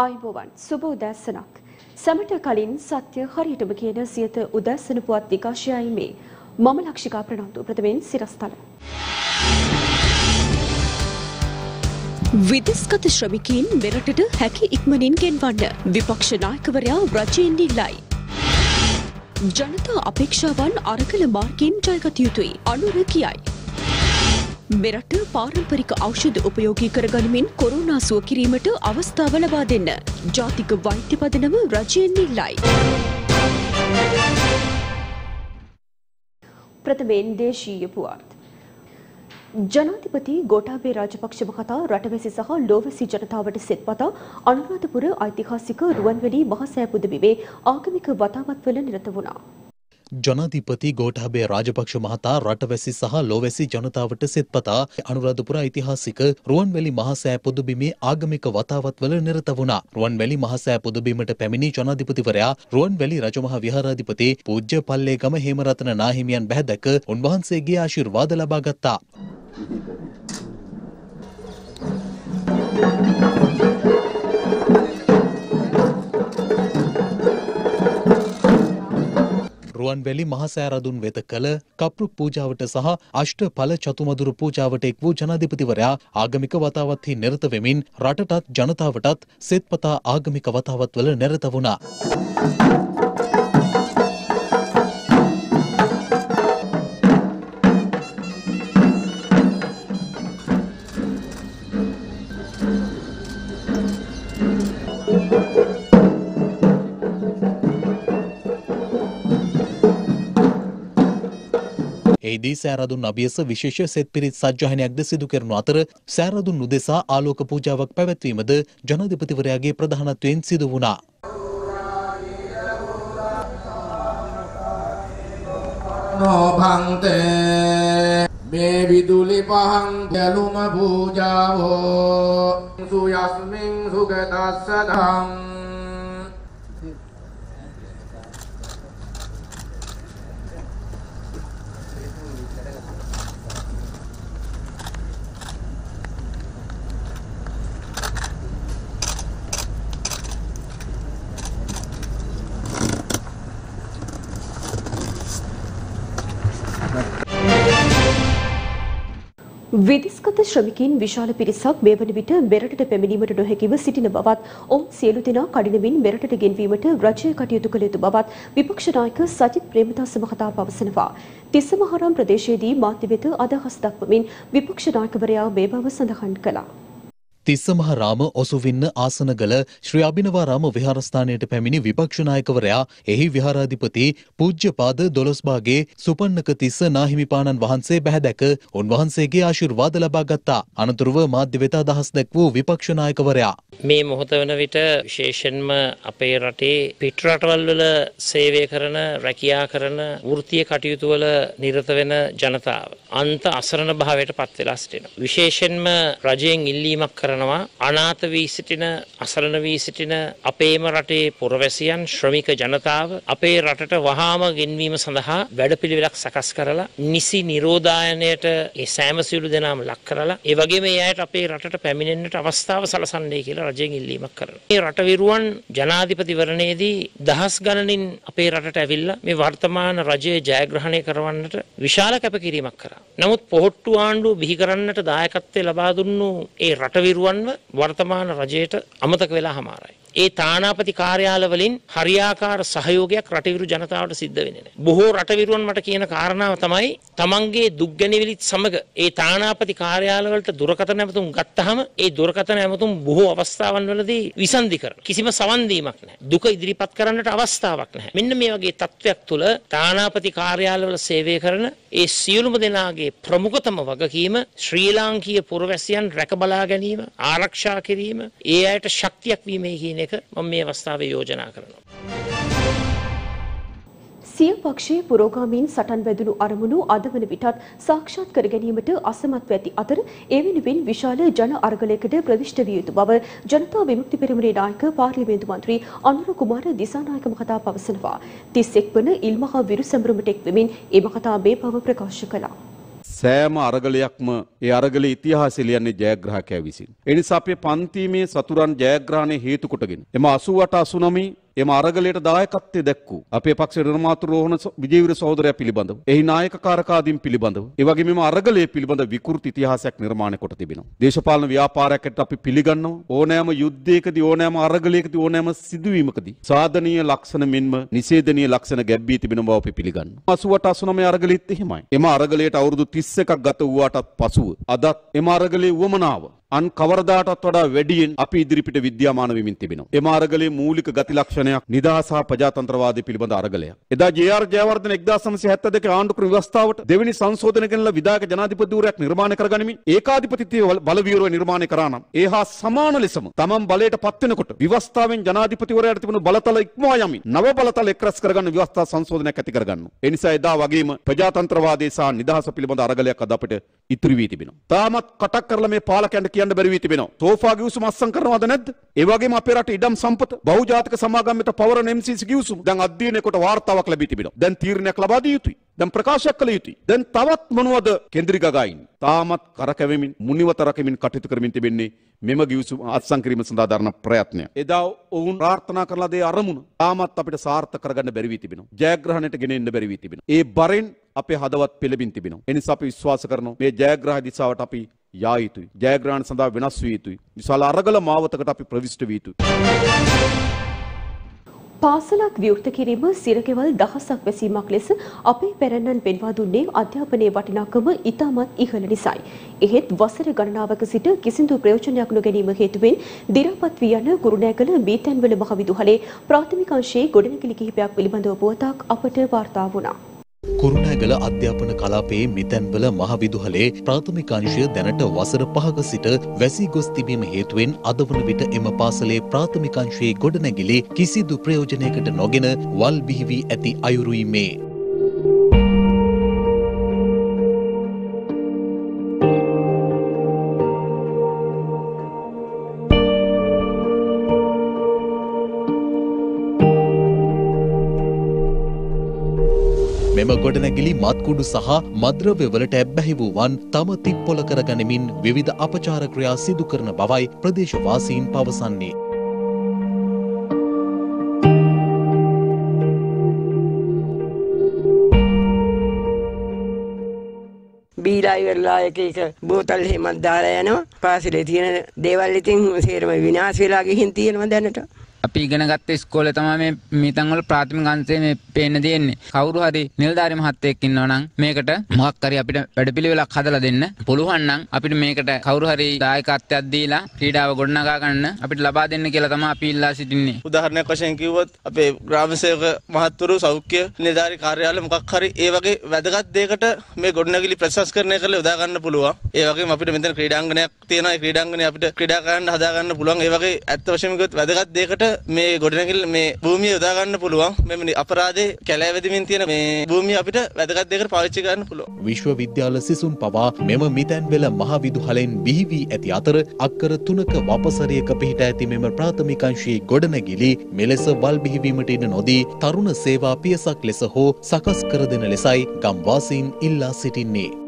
ආයිබෝවන් සුබ උදෑසනක්. සැමට කලින් සත්‍ය හරියටම කියන සියත උදෑසන පුවත් විකාශයයි මේ. මම ලක්ෂිකා ප්‍රනාන්දු ප්‍රථමයෙන් සිරස්තල. විදෙස්ගත ශ්‍රමිකයින් මෙරටට හැකි ඉක්මනින් ගෙන්වන්න විපක්ෂ නායකවරයා රජයෙන් ඉල්ලයි. ජනතා අපේක්ෂාවන් අරගල මාර්ගයෙන් ජයගත යුතුයි අනුර කියයි. මෙරට පාරම්පරික ඖෂධ උපයෝගී කරගනිමින් කොරුණා සුව කිරීමට අවස්ථාව ලබා දෙන්න. ජාතික වෛද්‍ය පදනම රජයෙන් ඉල්ලයි. ප්‍රථමයෙන් දේශීය පුවත්. ජනාධිපති ගෝඨාභය රාජපක්ෂ මහතා රටවැසි සහ ලෝවැසි ජනතාවට සෙත්පතා අනුරාධපුර ඓතිහාසික රුවන්වැලි මහසෑ පුදබිමේ ආගමික වතාවත්වල නිරත වුණා. ජනාධිපති ගෝඨාභය රාජපක්ෂ මහතා රටවැසි සහ ලෝවැසි ජනතාවට සෙත්පතා අනුරාධපුර ඓතිහාසික රුවන්වැලි මහසෑ පුදබිමේ ආගමික වතාවත්වල නිරත වුණා. රුවන්වැලි මහසෑ පුදබිමට පැමිණි ජනාධිපතිවරයා රුවන්වැලි රජමහා විහාරාධිපති පූජ්‍ය පල්ලේගම හේමරත්න නාහිමියන් බැහැ දැක උන්වහන්සේගේ ආශිර්වාද ලබා ගත්තා. රුවන්වැලි මහසෑරදුන් වෙත කළ කප්රු පූජාවට සහ අෂ්ට ඵල චතුමදුරු පූජාවට එක් වූ ජනාධිපතිවරයා ආගමික වතාවත්හි නිරත වෙමින් රටටත් ජනතාවටත් සෙත්පතා ආගමික වතාවත්වල නිරත වුණා. එහිදී සෑරදුන් අභියස විශේෂ සෙත් පිරිත් සජ්ජායනයක්ද සිදු කරනු අතර සෑරදුන් උදෙසා ආලෝක පූජාවක් පැවැත්වීමද ජනාධිපතිවරයාගේ ප්‍රධානත්වයෙන් සිදු වුණා. නොභන්තේ මේ විදුලි පහන් ගැලුම පූජාවෝ සුයස්මින් සුගතස්ස විදිස්ගත ශ්‍රමිකයින් විශාල පිරිසක් මේ වන විට මෙරටට පැමිණීමට නොහැකිව සිටින බවත් ඔවුන් සියලු දෙනා කඩිනමින් මෙරටට ගෙන්වීමට රජය කටයුතු කළ යුතු බවත් විපක්ෂ නායක සජිත් ප්‍රේමදාස මහතා පවසනවා. තිස්සමහාරම් ප්‍රදේශයේදී මාධ්‍ය වෙත අදහස් දක්වමින් විපක්ෂ නායකවරයා මේ බව සඳහන් කළා. තිස්සමහරාම ඔසුවින්න ආසනගල ශ්‍රී අභිනවාරාම විහාරස්ථානයට පැමිණි විපක්ෂනායකවරයා එහි විහාරාධිපති පූජ්‍යපාද දොළොස්බාගේ සුපන්නක තිස්ස නාහිමිපාණන් වහන්සේ බැහැදැක උන්වහන්සේගේ ආශිර්වාද ලබා ගත්තා. අනතුරුව මාධ්‍ය වෙත අදහස් දැක් වූ විපක්ෂනායකවරයා. මේ මොහොත වන විට විශේෂෙන්ම අපේ රටේ පිටරටවල් වල සේවය කරන රැකියා කරන වෘත්තීය කටයුතු වල නිරත වෙන ජනතාව අන්ත අසරණ භාවයට පත් වෙලා සිටිනවා. විශේෂයෙන්ම රජයෙන් ඉල්ලීමක් කර කරනවා අනාථ වී සිටින අසරණ වී සිටින අපේම රටේ පුරවැසියන් ශ්‍රමික ජනතාව අපේ රටට වහාම ගෙන්වීම සඳහා වැඩපිළිවෙලක් සකස් කරලා නිසි නිරෝධායනයට ඒ සෑම සියලු දෙනාම ලක් කරලා ඒ වගේම ඒ අයට අපේ රටට පැමිණෙන්නට අවස්ථාව සලසන්නේ කියලා රජයෙන් ඉල්ලීමක් කරනවා. මේ රට විරුවන් ජනාධිපතිවරණයේදී දහස් ගණනින් අපේ රටට ඇවිල්ලා මේ වර්තමාන රජය ජයග්‍රහණය කරවන්නට විශාල කැපකිරීමක් කරා. නමුත් පොහොට්ටු ආණ්ඩුව බිහි කරන්නට දායකත්වය ලබා දුන්නු ඒ රට විරුවන් දරුවන්ව වර්තමාන රජයට අමතක වෙලා හමාරයි. ඒ තානාපති කාර්යාලවලින් හරියාකාර සහයෝගයක් රටවිරු ජනතාවට සිද්ධ වෙන්නේ නැහැ. බොහෝ රටවිරුවන් මට කියන කාරණාව තමයි තමන්ගේ දුක් ගැනවිලිත් සමග ඒ තානාපති කාර්යාලවලට දුරකථන ඇමතුම් ගත්තාම ඒ දුරකථන ඇමතුම් බොහෝ අවස්ථාවන් වලදී විසන්ධි කරන. කිසිම සවන් දීමක් නැහැ. දුක ඉදිරිපත් කරන්නට අවස්ථාවක් නැහැ. මෙන්න මේ වගේ තත්ත්වයක් තුළ තානාපති කාර්යාලවල සේවය කරන ඒ සියලුම දෙනාගේ ප්‍රමුඛතම වගකීම ශ්‍රී ලාංකීය පුරවැසියන් රැක බලා ගැනීම, ආරක්ෂා කිරීම, ඒ අයට ශක්තියක් වීමේ කියන එක මම මේ අවස්ථාවේ යෝජනා කරනවා. සිය පක්ෂයේ පුරෝගාමීන් සටන් වැදුණු අරමුණු අද වන විටත් සාක්ෂාත් කර ගැනීමට අසමත්ව ඇති අතර ඒ වෙනුවෙන් විශාල ජන අරගලයකට ප්‍රවිෂ්ඨ විය යුතු බව ජනතා විමුක්ති පෙරමුණේ නායක පාර්ලිමේන්තු මන්ත්‍රී අනුර කුමාර දිසානායක මහතා පවසනවා. 31 වන ඉල්මහා විරු සැමරුමට එක් වෙමින් ඒ මහතා මේ බව ප්‍රකාශ කළා. සෑම අරගලයක්ම ඒ අරගල ඉතිහාසය ලියන්නේ ජයග්‍රාහකයා විසින්. එනිසා අපේ පන්තිමේ සතුරන් ජයග්‍රහණය හේතු කොටගෙන එම 88 89 එම අරගලයට දායකත්වය දැක්වූ අපේ පක්ෂ නිර්මාතෘරෝහණ විජේවීර සහෝදරයා පිළිබඳව එහි නායකකාරකාදීන් පිළිබඳව ඒ වගේ මෙම අරගලයේ පිළිබඳ විකෘති ඉතිහාසයක් නිර්මාණය කොට තිබෙනවා. දේශපාලන ව්‍යාපාරයකට අපි පිළිගන්නවා. ඕනෑම යුද්ධයකදී ඕනෑම අරගලයකදී ඕනෑම සිදුවීමකදී සාධනීය ලක්ෂණ මෙන්ම නිෂේධනීය ලක්ෂණ ගැබ්බී තිබෙන බව අපි පිළිගන්නවා. 88 89 අරගලෙත් එහෙමයි. එම අරගලයට අවුරුදු 31ක් ගත වූාටත් පසුව අදත් එම අරගලයේ වමනාව අන් කවරදාටත් වඩා වැඩියෙන් අපි ඉදිරිපිට විද්‍යාමාන වෙමින් තිබෙනවා. එම අරගලේ මූලික ගති ලක්ෂණයක් නිදහස හා ප්‍රජාතන්ත්‍රවාදය පිළිබඳ අරගලයක්. එදා ජේ.ආර්. ජයවර්ධන 1972 ආණ්ඩුක්‍රම ව්‍යවස්ථාවට දෙවෙනි සංශෝධන කරන විධායක ජනාධිපතිවරයෙක් නිර්මාණය කරගනිමින් ඒකාධිපතිත්වයේ බලවීරව නිර්මාණය කරා නම් ඒ හා සමාන ලෙසම තමන් බලයට පත් වෙනකොට ව්‍යවස්ථාවෙන් ජනාධිපතිවරයාට තිබුණු බලතල ඉක්මවා යමින් නව බලතල එක්රැස් කරගන්න ව්‍යවස්ථා සංශෝධනයක් ඇති කරගන්න. ඒ නිසා එදා වගේම ප්‍රජාතන්ත්‍රවාදයේ සහ නිදහස පිළිබඳ අරගලයක් අද අපිට ඉතුරු වී තිබෙනවා. තාමත් කටක් කරලා මේ පාලකයන්ට කියන්න බැරි වී තිබෙනවා. තෝෆා ගිවිසුම අත්සන් කරනවද නැද්ද? ඒ වගේම අපේ රටේ ඉඩම් සම්පත බහුජාතික සමාගම් වෙත පවරන MCC ගිවිසුම දැන් අධ්‍යයනය කොට වාර්තාවක් ලැබී තිබෙනවා. දැන් තීරණයක් ලබා දිය යුතුයි. දැන් ප්‍රකාශයක් කළ යුතුයි. දැන් තවත් මොනවද කෙන්ද්‍රි ගගායින් තාමත් කරකැවෙමින් මුනිවත රකමින් කටයුතු කරමින් තිබෙන්නේ මෙම ගිවිසුම අත්සන් කිරීම සඳහා දරන ප්‍රයත්නය. එදා ඔවුන් ප්‍රාර්ථනා කරලා දේ අරමුණ තාමත් අපිට සාර්ථක කරගන්න බැරි වී තිබෙනවා. ජයග්‍රහණයට ගෙන එන්න බැරි වී තිබෙනවා. ඒ බරෙන් අපේ හදවත් පෙළඹින් තිබෙනවා. එනිසා අපි විශ්වාස කරනවා මේ ජයග්‍රහ දිසාවට අපි යා යුතුයි. ජයග්‍රහණ සඳහා වෙනස් විය යුතුයි. විශාල අරගල මාවතකට අපි ප්‍රවිෂ්ඨ විය යුතුයි. පාසලක් විවෘත කිරීම සිරගෙවල් දහසක් වැසීමක් ලෙස අපේ පැරැන්නන් පෙන්වා දුන්නේ අධ්‍යාපනයේ වටිනාකම ඉතාමත් ඉහළ නිසායි. එහෙත් වසර ගණනාවක සිට කිසිදු ප්‍රයෝජනයක් නොගැනීම හේතුවෙන් දිරාපත් වී යන කුරුණෑගල බීතැන්වල මහවිදුහලේ ප්‍රාථමික අංශයේ ගොඩනැගිලි කිහිපයක් පිළිබඳව පුවතක් අපට වාර්තා වුණා. කුරුණෑගල අධ්‍යාපන කලාපයේ මෙතැන්වල මහවිදුහලේ ප්‍රාථමික අංශය දැනට වසර පහක සිට වැසී ගොස් තිබීම හේතුවෙන් අද වන විට එම පාසලේ ප්‍රාථමික අංශයේ ගොඩනැගිලි කිසිදු ප්‍රයෝජනයකට නොගෙන වල් බිහි වී ඇති අයුරුයි මේ. මෙම ගොඩනැගිලි මත්කුඩු සහ මද්‍රව්‍යවලට ඇබ්බැහි වූවන් තම තිප්පොල කරගනිමින් විවිධ අපචාර ක්‍රියා සිදු කරන බවයි ප්‍රදේශවාසීන් පවසන්නේ. බීලා ඉවරලා එක එක බෝතල් එහෙමත් දාලා යනවා පාසලේ තියෙන දේවල් ඉතින් සේරම විනාශ වෙලා ගිහින් තියෙනවා දැනට අපි ඉගෙන ගත්ත ඉස්කෝලේ තමයි මේ මීතන් වල ප්‍රාථමික අංශයේ මේ පේන්න දෙන්නේ. කවුරු හරි නිලධාරි මහත්තයෙක් ඉන්නවා නම් මේකට මොකක් හරි අපිට වැඩපිළිවෙලක් හදලා දෙන්න පුළුවන් නම් අපිට මේකට කවුරු හරි දායකත්වයක් දීලා ක්‍රීඩාව ගොඩනගා ගන්න අපිට ලබා දෙන්න කියලා තමයි අපි ඉල්ලා සිටින්නේ. උදාහරණයක් වශයෙන් කිව්වොත් අපේ ග්‍රාම සේවක මහත්වරු සෞඛ්‍ය නිලධාරි කාර්යාලය මොකක් හරි ඒ වගේ වැදගත් දෙයකට මේ ගොඩනැගිලි ප්‍රසංස්කරණය කරලා යොදා ගන්න පුළුවන්. ඒ වගේම අපිට මෙතන ක්‍රීඩාංගණයක් තියෙනවා. ඒ ක්‍රීඩාංගණය අපිට ක්‍රීඩා කරන්න හදා ගන්න පුළුවන්. ඒ වගේ ඇත්ත වශයෙන්ම කිව්වොත් වැදගත් දෙයකට මේ ගොඩනැගිල්ල මේ භූමිය යොදා ගන්න පුළුවන්. මෙම අපරාධේ කැලෑවැදමින් තියෙන මේ භූමිය අපිට වැදගත් දෙයකට පාවිච්චි කරන්න පුළුවන්. විශ්වවිද්‍යාල සිසුන් පවා මෙම මිතැන්වෙල මහවිදුහලෙන් බිහි වී ඇති අතර අක්කර තුනක වපසරයක පිහිට ඇති මෙම ප්‍රාථමිකංශයේ ගොඩනැගිලි මෙලෙස වල් බිහිවීමට ඉඩ නොදී තරුණ සේවා පියසක් ලෙස හෝ සකස් කර දෙන ලෙසයි ගම්වාසීන් ඉල්ලා සිටින්නේ.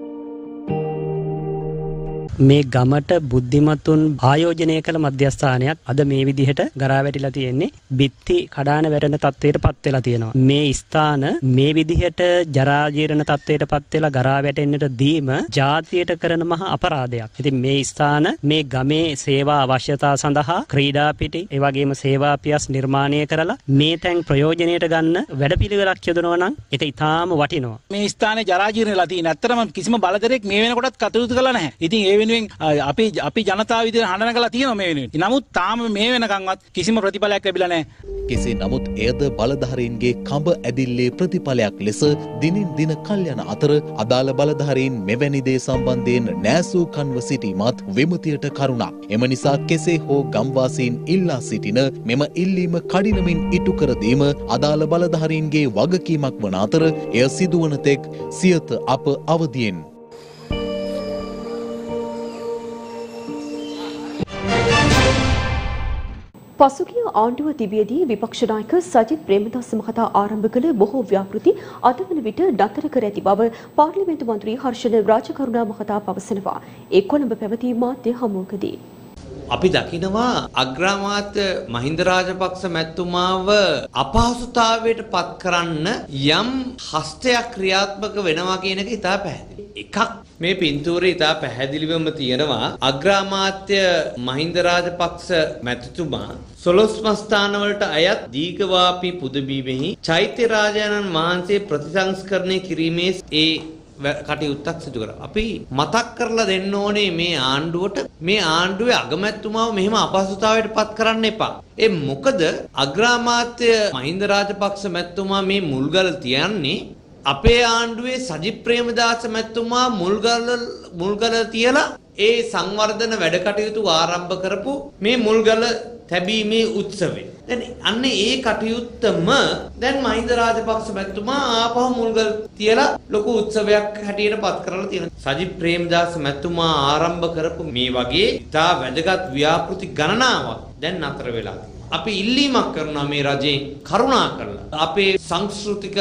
මේ ගමට බුද්ධිමත්තුන් ආයෝජනය කළ මධ්‍යස්ථානයක් අද මේ විදිහට ගරා වැටිලා තියෙන්නේ බිත්ති කඩාන වැටෙන තත්ත්වයට පත් වෙලා තියෙනවා මේ ස්ථාන මේ විදිහට ජරා ජීර්ණ තත්ත්වයට පත් වෙලා ගරා වැටෙන්නට දීම ජාතියට කරන මහා අපරාධයක්. ඉතින් මේ ස්ථාන මේ ගමේ සේවා අවශ්‍යතා සඳහා ක්‍රීඩා පිටි ඒ වගේම සේවා පියස් නිර්මාණය කරලා මේ තැන් ප්‍රයෝජනයට ගන්න වැඩපිළිවෙලක් යොදනවා නම් ඒක ඊටාම වටිනවා. මේ ස්ථානයේ ජරා ජීර්ණලා තියෙන. ඇත්තටම කිසිම බලදරයක් මේ වෙනකොටත් කටයුතු කළා නැහැ. ඉතින් ඒ වෙනුවෙන් අපි අපි ජනතාව විදිහට හඬන කළා තියෙනවා මේ වෙනුවෙන්. නමුත් තාම මේ වෙනකන්වත් කිසිම ප්‍රතිඵලයක් ලැබිලා නැහැ. කෙසේ නමුත් එයද බලධාරීන්ගේ කඹ ඇදිල්ලේ ප්‍රතිඵලයක් ලෙස දිනින් දින කල් යන අතර අදාළ බලධාරීන් මෙවැනි දේ සම්බන්ධයෙන් නෑසූ කන්ව සිටීමත් විමතියට කරුණක්. එම නිසා කෙසේ හෝ ගම්වාසීන් ඉල්ලා සිටින මෙම ඉල්ලීම කඩිනමින් ඉටු කර දීම අදාළ බලධාරීන්ගේ වගකීමක් වන අතර එය සිදුවන තෙක් සියත අප අවදියෙන් පසුගිය ආණ්ඩුව තිබියදී විපක්ෂ නායක සජිත් ප්‍රේමදාස මහතා ආරම්භ කළ බොහෝ ව්‍යාපෘති අද වන විට නතර කර ඇති බව පාර්ලිමේන්තු මන්ත්‍රී හර්ෂණ රාජකරුණා මහතා පවසනවා. ඒ කොළඹ පැවති මාධ්‍ය හමුවකදී. අපි දකිනවා අග්‍රාමාත්‍ය මහින්ද රාජපක්ෂ මැතිතුමාව අපහසුතාවයට පත් කරන්න යම් හස්තයක් ක්‍රියාත්මක වෙනවා කියන එක ඉතා පැහැදිලි. එකක් මේ පින්තූරේ ඉතා පැහැදිලිවම තියෙනවා අග්‍රාමාත්‍ය මහින්ද රාජපක්ෂ මැතිතුමා සොළොස්ම ස්ථානවලට අයත් දීඝවාපි පුදබීමෙහි චෛත්‍ය රාජානන් වහන්සේ ප්‍රතිසංස්කරණය කිරීමේ ඒ කටයුත්තක් සිදු කර. අපි මතක් කරලා දෙන්න ඕනේ මේ ආණ්ඩුවට මේ ආණ්ඩුවේ අගමැතිතුමාව මෙහෙම අපහසුතාවයට පත් කරන්න එපා. ඒ මොකද අග්‍රාමාත්‍ය මහින්ද රාජපක්ෂ මැතිතුමා මේ මුල්ගල තියන්නේ අපේ ආණ්ඩුවේ සජිත් ප්‍රේමදාස මැතිතුමා මුල්ගල මුල්ගල තියලා ඒ සංවර්ධන වැඩ කටයුතු ආරම්භ කරපු මේ මුල්ගල තැබීමේ උත්සවේ. දැන් අන්න ඒ කටයුත්තම දැන් මහින්ද රාජපක්ෂ මැතිතුමා ආපහු මුල්ගල් තියලා ලොකු උත්සවයක් හැටියට පත් කරලා තියෙනවා. සජිත් ප්‍රේමදාස මැතිතුමා ආරම්භ කරපු මේ වගේ ඉතා වැදගත් ව්‍යාපෘති ගණනාවක් දැන් නතර වෙලා අපි ඉල්ලීමක් කරනවා මේ රජයෙන් කරුණා කරලා අපේ සංස්කෘතික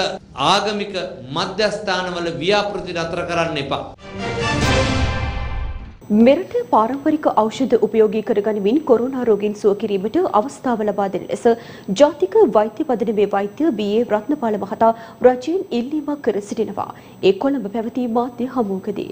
ආගමික මධ්‍යස්ථානවල ව්‍යාපෘති නතර කරන්න එපා. මෙරට පාරම්පරික ඖෂධ උපයෝගී කරගනිමින් කොරෝනා රෝගීන් සුව කිරීමට අවස්ථාව ලබා දෙන ලෙස ජාතික වෛද්‍ය පදනමේ වෛද්‍ය බී.ඒ. රත්නපාල මහතා රජයෙන් ඉල්ලීමක් කර සිටිනවා. ඒ කොළඹ පැවති මාධ්‍ය හමුවකදී.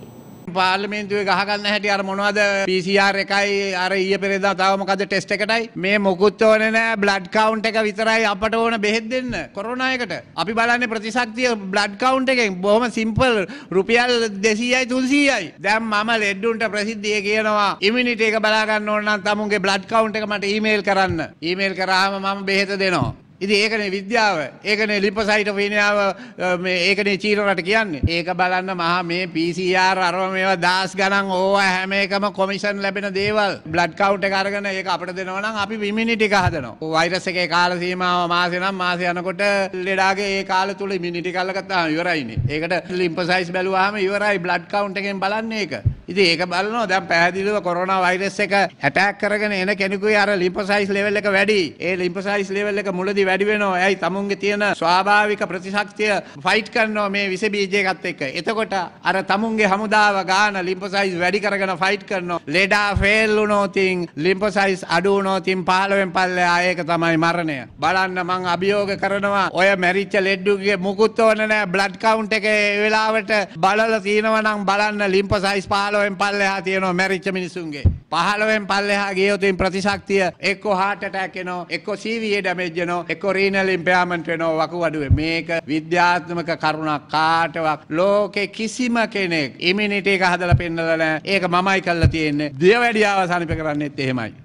පාර්ලිමේන්තුවේ ගහගන්න හැටි අර මොනවද? PCR එකයි අර ඊයේ පෙරේදා තව මොකද ටෙස්ට් එකටයි. මේ මොකුත් ඕනේ නෑ. බ්ලඩ් කවුන්ට් එක විතරයි අපට ඕන බෙහෙත් දෙන්න කොරෝනා එකට. අපි බලන්නේ ප්‍රතිශක්තිය බ්ලඩ් කවුන්ට් එකෙන්. බොහොම සිම්පල් රුපියල් 200යි 300යි දැන් මම ලෙඩ්ඩුන්ට ප්‍රසිද්ධිය කියනවා. ඉමුනිටි එක බලා ගන්න ඕන නම් තමුන්ගේ බ්ලඩ් කවුන්ට් එක මට ඊමේල් කරන්න. ඊමේල් කරාම මම බෙහෙත දෙනවා. ඉතින් ඒකනේ විද්‍යාව. ඒකනේ ලිපොසයිටෝපීනියාව මේ ඒකනේ චීන රට කියන්නේ. ඒක බලන්න මහා මේ PCR අරව මේවා දාස් ගණන් ඕවා හැම එකම කොමිෂන් ලැබෙන දේවල්. බ්ලඩ් කවුන්ට් එක අරගෙන ඒක අපිට දෙනවා නම් අපි ඉමුනිටි එක හදනවා. වෛරස් එකේ කාල සීමාව මාසෙ නම් මාසෙ යනකොට ලෙඩාගේ ඒ කාල තුල ඉමුනිටි කල්ලගත්තාම ඉවරයිනේ. ඒකට ලිම්ෆසයිස් බැලුවාම ඉවරයි බ්ලඩ් කවුන්ට් එකෙන් බලන්නේ ඒක. ඉතින් ඒක බලනවා දැන් පැහැදිලිව කොරෝනා වෛරස් එක ඇටැක් කරගෙන එන කෙනෙකුගේ අර ලිම්ෆසයිස් ලෙවල් එක වැඩි. ඒ ලිම්ෆසයිස් ලෙවල් එක මුලදී වැඩි වෙනවා. ඇයි තමුන්ගේ තියෙන ස්වාභාවික ප්‍රතිශක්තිය ෆයිට් කරනවා මේ විස බීජයකත් එක්ක. එතකොට අර තමුන්ගේ හමුදාව ගාන ලිම්ෆසයිස් වැඩි කරගෙන ෆයිට් කරනවා. ලෙඩා ෆේල් වුණොත් ලිම්ෆසයිස් අඩු වුණොත් 15න් පල්ලෙහා ඒක තමයි මරණය. බලන්න මං අභියෝග කරනවා ඔය මැරිච්ච ලෙඩ්ඩුගේ මුකුත් ඕන නැහැ බ්ලඩ් කවුන්ට් එක ඒ වෙලාවට බලලා තියෙනවා නම් බලන්න ලිම්ෆසයිස් 15න් පල්ලෙහා තියෙනවා මැරිච්ච මිනිසුන්ගේ. 15න් පල්ලෙහා ගියොත් ප්‍රතිශක්තිය එක්ක heart attack එනවා එක්ක CVA damage වෙනවා එක්ක renal impairment වෙනවා වකුගඩුවේ. මේක විද්‍යාත්මක කරුණක් කාටවත් ලෝකේ කිසිම කෙනෙක් immunity එක හදලා පෙන්නලා නැහැ. ඒක මමයි කරලා තියෙන්නේ. දියවැඩියාව සනිප කරන්නේත් එහෙමයි.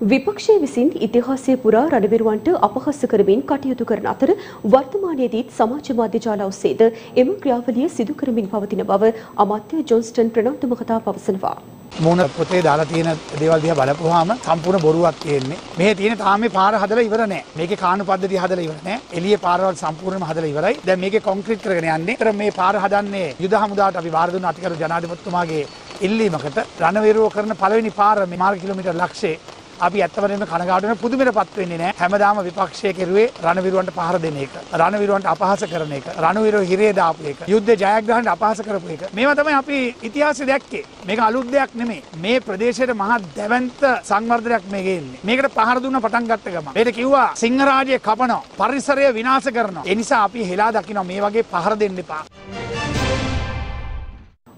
විපක්ෂය විසින් ඉතිහාසය පුරා රණවිරුවන්ට අපහාස කරමින් කටයුතු කරන අතර වර්තමානයේදීත් සමාජ මාධ්‍ය ජාල ඔස්සේද එම ක්‍රියාවලිය සිදු කරමින් පවතින බව අමාත්‍ය ජොන්ස්ටන් ප්‍රනාන්දු මහතා පවසනවා. මූණ පොතේ දාලා තියෙන දේවල් දිහා බලපුවාම සම්පූර්ණ බොරුවක් තියෙන්නේ. මේ තියෙන තාම මේ පාර හදලා ඉවර නැහැ. මේකේ කාණු පද්ධතිය හදලා ඉවර නැහැ. එළියේ පාරවල් සම්පූර්ණයෙන්ම හදලා ඉවරයි. දැන් මේකේ කොන්ක්‍රීට් කරගෙන යන්නේ. ඒතර මේ පාර හදන්නේ යුද හමුදාවට අපි වාර දුන්න අතිකරු ජනාධිපතිතුමාගේ ඉල්ලීමකට රණවිරුව කරන පළවෙනි පාර මේ මාර්ග කිලෝමීටර් ලක්ෂේ අපි ඇත්තවරම කනගාටු වෙන පුදුමයටපත් වෙන්නේ නැහැ. හැමදාම විපක්ෂය කෙරුවේ රණවිරුවන්ට පහර දෙන එක. රණවිරුවන්ට අපහාස කරන එක. රණවිරුව හිරේ දාපු එක. යුද්ධ ජයග්‍රහණයට අපහාස කරපු එක. මේවා තමයි අපි ඉතිහාසයේ දැක්කේ. මේක අලුත් දෙයක් නෙමෙයි. මේ ප්‍රදේශයට මහා දැවැන්ත සංවර්ධනයක් මේකේ ඉන්නේ. මේකට පහර දුන්න පටන් ගත්ත ගමන්. මේකට කිව්වා සිංහරාජය කපනවා. පරිසරය විනාශ කරනවා. ඒ නිසා අපි හෙලා දකිනවා මේ වගේ පහර දෙන්න එපා.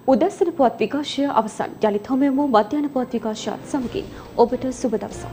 උදැසන පුවත් විකාශය අවසන් යළිත් හමුවෙමු මධ්‍යන පුවත් විකාශයත් සමගින් ඔබට සුබ දවසක්.